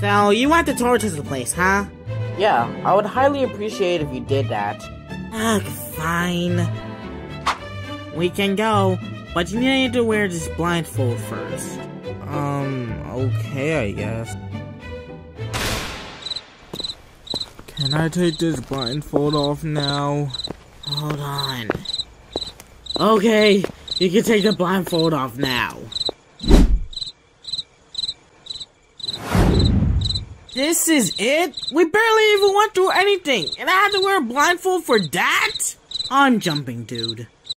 So, you want to torch us the place, huh? Yeah, I would highly appreciate if you did that. Ugh, fine. We can go, but you need to wear this blindfold first. Um, okay, I guess. Can I take this blindfold off now? Hold on. Okay, you can take the blindfold off now. This is it? We barely even went through anything, and I had to wear a blindfold for that? I'm jumping, dude.